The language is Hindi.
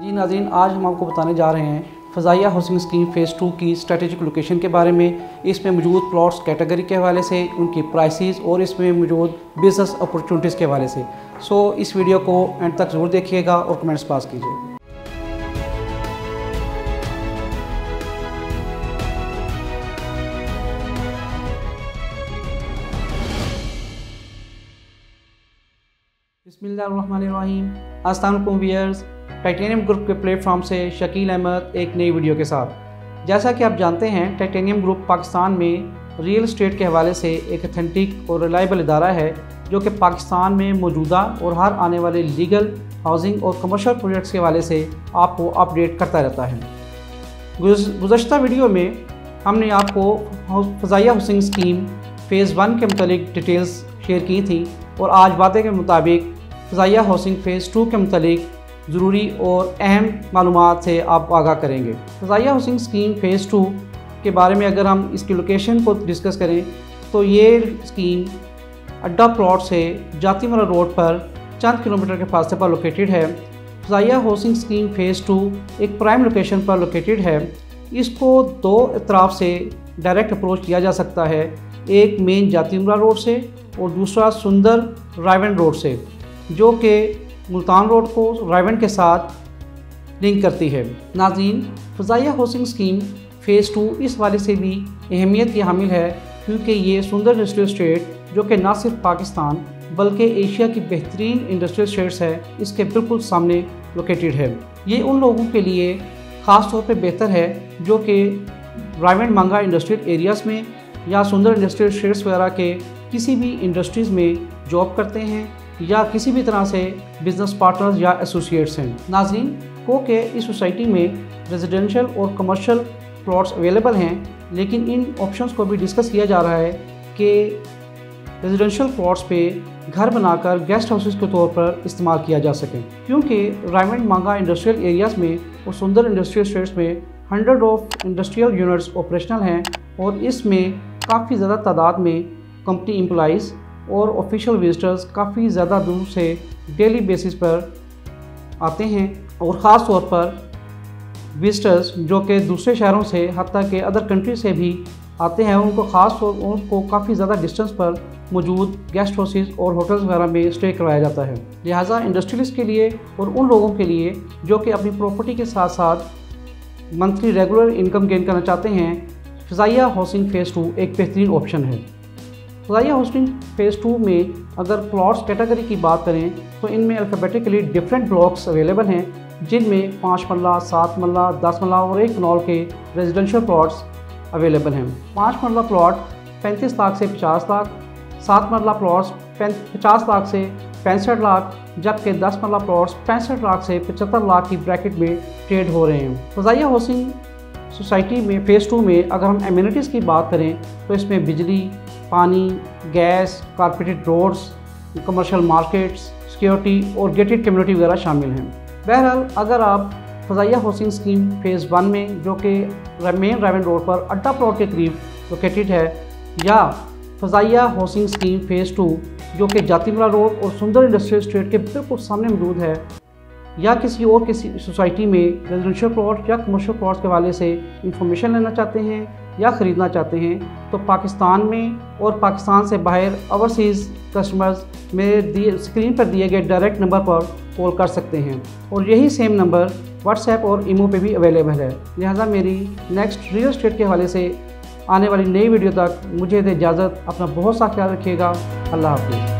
जी नाजीन आज हम आपको बताने जा रहे हैं Fazaia housing scheme phase two की स्ट्रेटेजिक लोकेशन के बारे में। इसमें मौजूद प्लॉट्स कैटेगरी के हवाले से, उनकी प्राइसेस और इसमें मौजूद बिज़नेस अपॉर्चुनिटीज़ के हवाले से। सो इस वीडियो को एंड तक ज़रूर देखिएगा और कमेंट्स पास कीजिए। बसमीम अस्सलाम टाइटेनियम ग्रुप के प्लेटफॉर्म से शकील अहमद एक नई वीडियो के साथ। जैसा कि आप जानते हैं टाइटेनियम ग्रुप पाकिस्तान में रियल स्टेट के हवाले से एक अथेंटिक और रिलायबल इदारा है, जो कि पाकिस्तान में मौजूदा और हर आने वाले लीगल हाउसिंग और कमर्शल प्रोजेक्ट्स के हवाले से आपको अपडेट करता रहता है। गुज्त वीडियो में हमने आपको Fazaia housing scheme phase one के मतलब डिटेल्स शेयर की थी और आज वादे के मुताबिक फ़जाइया हाउसिंग फ़ेज़ टू के मतलब ज़रूरी और अहम मालूम से आप आगाह करेंगे। Fazaia housing scheme phase two के बारे में अगर हम इसकी लोकेशन को डिस्कस करें तो ये स्कीम अड्डा प्लॉट से जातीमरा रोड पर चंद किलोमीटर के फासले पर लोकेटेड है। Fazaia housing scheme phase two एक प्राइम लोकेशन पर लोकेटेड है। इसको दो तरफ़ से डायरेक्ट अप्रोच किया जा सकता है, एक मेन जातीमरा रोड से और दूसरा सुंदर रायवन रोड से, जो कि मुल्तान रोड को रायवन के साथ लिंक करती है। नाजीन Fazaia housing scheme phase two इस वाले से भी अहमियत की हामिल है, क्योंकि ये सुंदर इंडस्ट्रियल स्टेट जो कि ना सिर्फ़ पाकिस्तान, बल्कि एशिया की बेहतरीन इंडस्ट्रियल स्टेट्स है, इसके बिल्कुल सामने लोकेटेड है। ये उन लोगों के लिए ख़ास तौर पे बेहतर है, जो कि रायवन मांगा इंडस्ट्रियल एरियाज़ में या सुंदर इंडस्ट्रियल स्टेट्स वगैरह के किसी भी इंडस्ट्रीज़ में जॉब करते हैं। या किसी भी तरह से बिज़नेस पार्टनर्स या एसोसिएट्स हैं। नाजरीन को के इस सोसाइटी में रेजिडेंशियल और कमर्शियल प्लॉट्स अवेलेबल हैं, लेकिन इन ऑप्शंस को भी डिस्कस किया जा रहा है कि रेजिडेंशियल प्लॉट्स पे घर बनाकर गेस्ट हाउसेस के तौर पर इस्तेमाल किया जा सके। क्योंकि रायमंड मांगा इंडस्ट्रियल एरियाज़ में और सुंदर इंडस्ट्रियल स्टेट्स में hundred of industrial units operational हैं और इसमें काफ़ी ज़्यादा तादाद में कंपनी एम्प्लॉज़ और ऑफिशियल विजिटर्स काफ़ी ज़्यादा दूर से डेली बेसिस पर आते हैं और ख़ास तौर पर विजिटर्स जो कि दूसरे शहरों से हती के अदर कंट्री से भी आते हैं। उनको ख़ास तौर, उनको काफ़ी ज़्यादा डिस्टेंस पर मौजूद गेस्ट हाउसेज और होटल्स वगैरह में स्टे करवाया जाता है। लिहाजा इंडस्ट्रियलिस्ट के लिए और उन लोगों के लिए जो कि अपनी प्रॉपर्टी के साथ साथ मंथली रेगुलर इनकम गेन करना चाहते हैं फ़जाइया हाउसिंग फ़ेज़ टू एक बेहतरीन ऑप्शन है। खुदाइया होस्टिंग फ़ेज़ टू में अगर प्लॉट्स कैटेगरी की बात करें तो इनमें अल्फ़ाबेटिकली डिफरेंट ब्लॉक्स अवेलेबल हैं, जिनमें पाँच मल्ला, सात मल्ला, दस मल्ला और एक नॉल के रेजिडेंशियल प्लॉट्स अवेलेबल हैं। पाँच मरला प्लॉट पैंतीस लाख से पचास लाख, सात मरला प्लॉट्स पचास लाख से पैंसठ लाख, जबकि दस मरला प्लॉट्स पैंसठ लाख से पचहत्तर लाख की ब्रैकेट में ट्रेड हो रहे हैं। फजाइया हाउसिंग सोसाइटी में फ़ेज़ टू में अगर हम एम्यूनिटीज़ की बात करें तो इसमें बिजली पानी, gas carpeted roads commercial markets security और गेटेड कम्युनिटी वगैरह शामिल हैं। बहरहाल, अगर आप Fazaia housing scheme phase one में, जो कि मेन रेवन रोड पर अड्डा प्लॉट के करीब लोकेटेड है, या Fazaia housing scheme phase two जो कि जातिमरा रोड और सुंदर इंडस्ट्रियल स्टेट के बिल्कुल सामने मौजूद है, या किसी और किसी सोसाइटी में रेजिडेंशियल प्लॉट या कमर्शियल प्लॉट्स के हवाले से इंफॉर्मेशन लेना चाहते हैं या ख़रीदना चाहते हैं तो पाकिस्तान में और पाकिस्तान से बाहर ओवरसीज़ कस्टमर्स मेरे दिए स्क्रीन पर दिए गए डायरेक्ट नंबर पर कॉल कर सकते हैं। और यही सेम नंबर व्हाट्सएप और ईमो पे भी अवेलेबल है। लिहाजा मेरी नेक्स्ट रियल स्टेट के हवाले से आने वाली नई वीडियो तक मुझे दे इजाज़त, अपना बहुत सा ख्याल रखिएगा। अल्लाह हाफिज़।